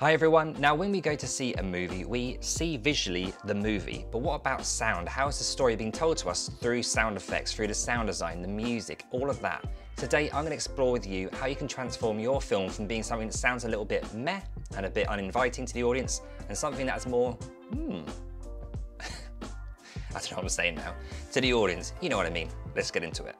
Hi everyone. Now when we go to see a movie, we see visually the movie, but what about sound? How is the story being told to us through sound effects, through the sound design, the music, all of that? Today I'm going to explore with you how you can transform your film from being something that sounds a little bit meh and a bit uninviting to the audience and something that's more, hmm, I don't know what I'm saying now, to the audience. You know what I mean. Let's get into it.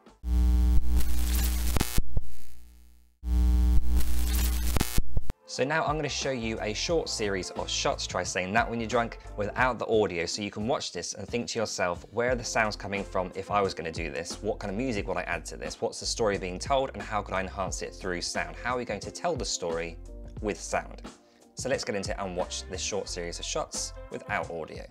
So now I'm going to show you a short series of shots, try saying that when you're drunk, without the audio, so you can watch this and think to yourself, where are the sounds coming from if I was going to do this? What kind of music would I add to this? What's the story being told and how could I enhance it through sound? How are we going to tell the story with sound? So let's get into it and watch this short series of shots without audio.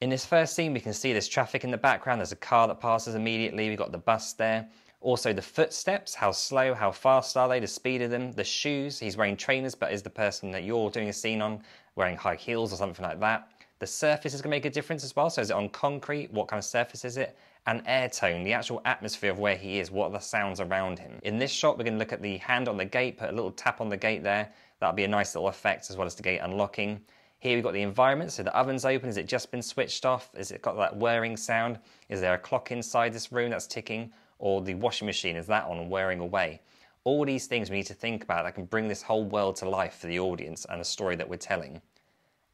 In this first scene, we can see there's traffic in the background. There's a car that passes immediately. We've got the bus there. Also, the footsteps, how slow, how fast are they, the speed of them, the shoes. He's wearing trainers, but is the person that you're doing a scene on wearing high heels or something like that? The surface is going to make a difference as well. So, is it on concrete? What kind of surface is it? And air tone, the actual atmosphere of where he is, what are the sounds around him. In this shot, we're going to look at the hand on the gate, put a little tap on the gate there. That'll be a nice little effect as well as the gate unlocking. Here we've got the environment, so the oven's open, has it just been switched off? Has it got that whirring sound? Is there a clock inside this room that's ticking? Or the washing machine, is that on and whirring away? All these things we need to think about that can bring this whole world to life for the audience and the story that we're telling.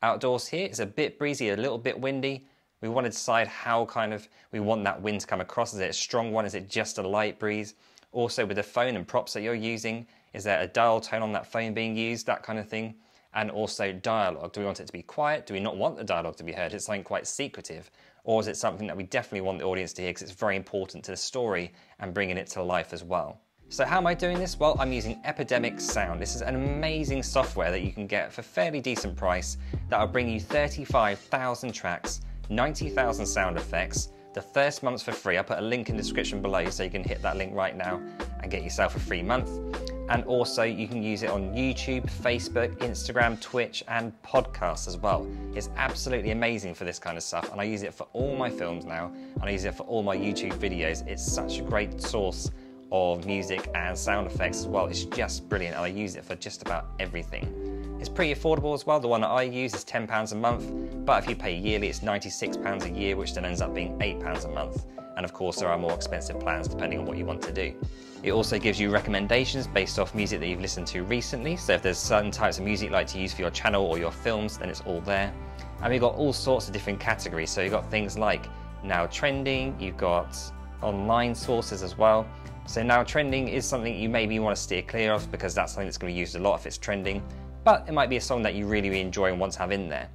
Outdoors here, it's a bit breezy, a little bit windy. We want to decide how kind of we want that wind to come across. Is it a strong one? Is it just a light breeze? Also with the phone and props that you're using, is there a dial tone on that phone being used? That kind of thing and also dialogue. Do we want it to be quiet? Do we not want the dialogue to be heard? It's something quite secretive. Or is it something that we definitely want the audience to hear because it's very important to the story and bringing it to life as well? So how am I doing this? Well, I'm using Epidemic Sound. This is an amazing software that you can get for fairly decent price that will bring you 35,000 tracks, 90,000 sound effects, the first month's for free. I'll put a link in the description below so you can hit that link right now and get yourself a free month. And also you can use it on YouTube, Facebook, Instagram, Twitch, and podcasts as well. It's absolutely amazing for this kind of stuff. And I use it for all my films now. And I use it for all my YouTube videos. It's such a great source of music and sound effects as well. It's just brilliant. And I use it for just about everything. It's pretty affordable as well. The one that I use is £10 a month, but if you pay yearly, it's £96 a year, which then ends up being £8 a month. And of course, there are more expensive plans depending on what you want to do. It also gives you recommendations based off music that you've listened to recently. So if there's certain types of music you like to use for your channel or your films, then it's all there. And we've got all sorts of different categories. So you've got things like now trending, you've got online sources as well. So now trending is something you maybe want to steer clear of because that's something that's going to be used a lot if it's trending. But it might be a song that you really, really enjoy and want to have in there.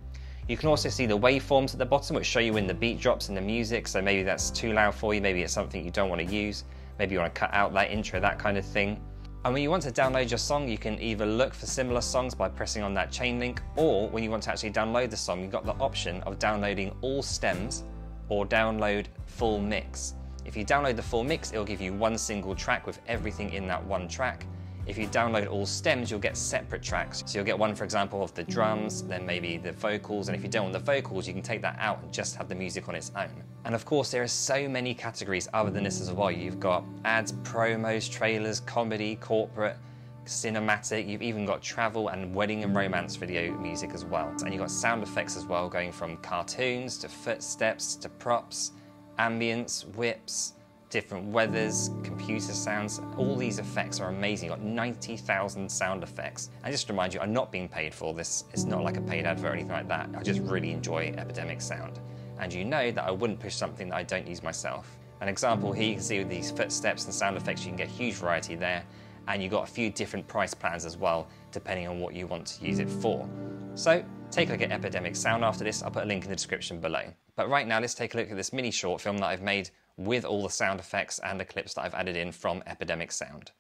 You can also see the waveforms at the bottom which show you when the beat drops in the music. So maybe that's too loud for you, maybe it's something you don't want to use. Maybe you want to cut out that intro, that kind of thing. And when you want to download your song, you can either look for similar songs by pressing on that chain link, or when you want to actually download the song, you've got the option of downloading all stems or download full mix. If you download the full mix, it'll give you one single track with everything in that one track. If you download all stems, you'll get separate tracks. So you'll get one, for example, of the drums, then maybe the vocals, and if you don't want the vocals, you can take that out and just have the music on its own. And of course, there are so many categories other than this as well. You've got ads, promos, trailers, comedy, corporate, cinematic, you've even got travel and wedding and romance video music as well. And you've got sound effects as well, going from cartoons to footsteps to props, ambience, whips, different weathers, computer sounds, all these effects are amazing. You've got 90,000 sound effects. And just to remind you, I'm not being paid for this. It's not like a paid advert or anything like that. I just really enjoy Epidemic Sound. And you know that I wouldn't push something that I don't use myself. An example here, you can see with these footsteps and sound effects, you can get huge variety there. And you've got a few different price plans as well, depending on what you want to use it for. So take a look at Epidemic Sound after this. I'll put a link in the description below. But right now, let's take a look at this mini short film that I've made with all the sound effects and the clips that I've added in from Epidemic Sound.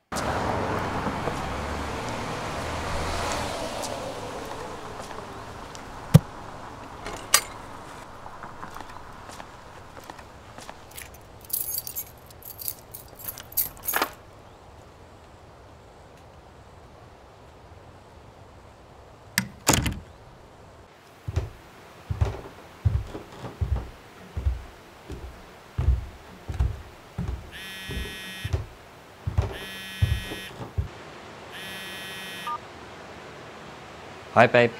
Hi, babe.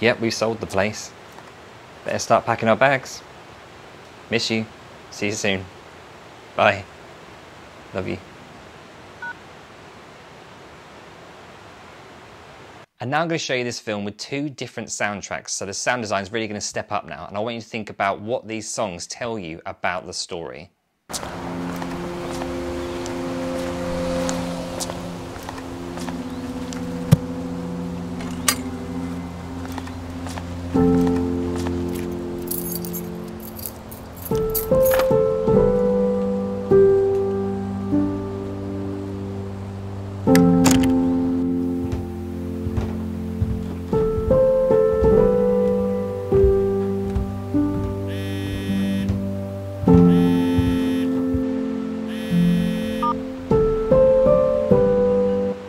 Yep, we sold the place. Better start packing our bags. Miss you. See you soon. Bye. Love you. And now I'm going to show you this film with two different soundtracks. So the sound design is really going to step up now. And I want you to think about what these songs tell you about the story.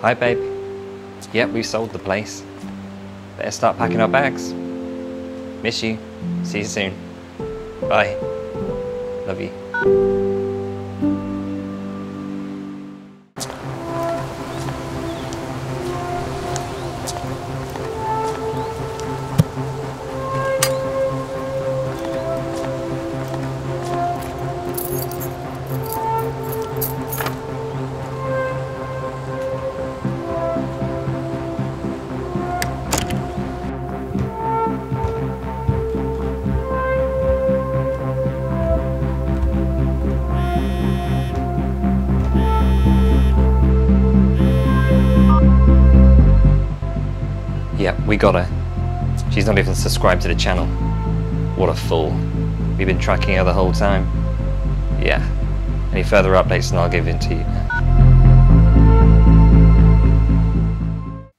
Hi, babe. Yep, we sold the place. Better start packing our bags. Miss you. See you soon. Bye. Love you. Yep, we got her. She's not even subscribed to the channel. What a fool. We've been tracking her the whole time. Yeah. Any further updates and I'll give in to you.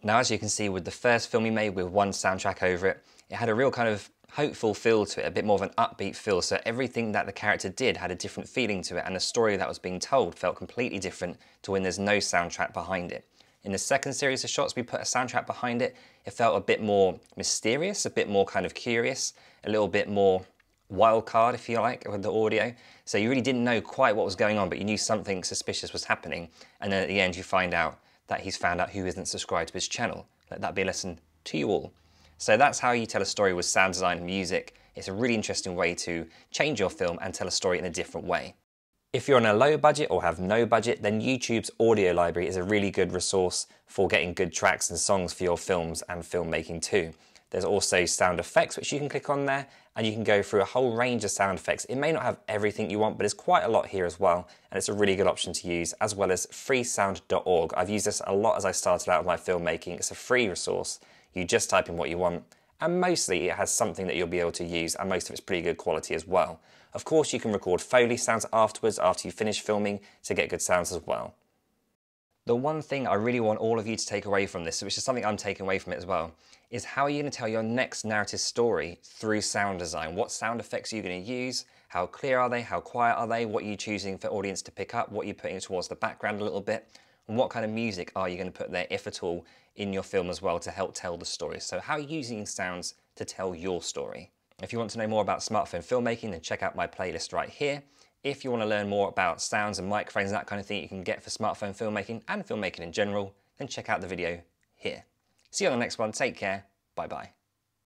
Now as you can see with the first film we made with one soundtrack over it, it had a real kind of hopeful feel to it, a bit more of an upbeat feel. So everything that the character did had a different feeling to it and the story that was being told felt completely different to when there's no soundtrack behind it. In the second series of shots, we put a soundtrack behind it. It felt a bit more mysterious, a bit more kind of curious, a little bit more wild card, if you like, with the audio. So you really didn't know quite what was going on, but you knew something suspicious was happening. And then at the end, you find out that he's found out who isn't subscribed to his channel. Let that be a lesson to you all. So that's how you tell a story with sound design and music. It's a really interesting way to change your film and tell a story in a different way. If you're on a low budget or have no budget, then YouTube's audio library is a really good resource for getting good tracks and songs for your films and filmmaking too. There's also sound effects, which you can click on there, and you can go through a whole range of sound effects. It may not have everything you want, but there's quite a lot here as well, and it's a really good option to use, as well as freesound.org. I've used this a lot as I started out with my filmmaking. It's a free resource. You just type in what you want, and mostly it has something that you'll be able to use, and most of it's pretty good quality as well. Of course, you can record Foley sounds afterwards after you finish filming to get good sounds as well. The one thing I really want all of you to take away from this, which is something I'm taking away from it as well, is how are you going to tell your next narrative story through sound design? What sound effects are you going to use? How clear are they? How quiet are they? What are you choosing for audience to pick up? What are you putting towards the background a little bit? And what kind of music are you going to put there, if at all, in your film as well to help tell the story? So how are you using sounds to tell your story? If you want to know more about smartphone filmmaking, then check out my playlist right here. If you want to learn more about sounds and microphones and that kind of thing you can get for smartphone filmmaking and filmmaking in general, then check out the video here. See you on the next one. Take care. Bye bye.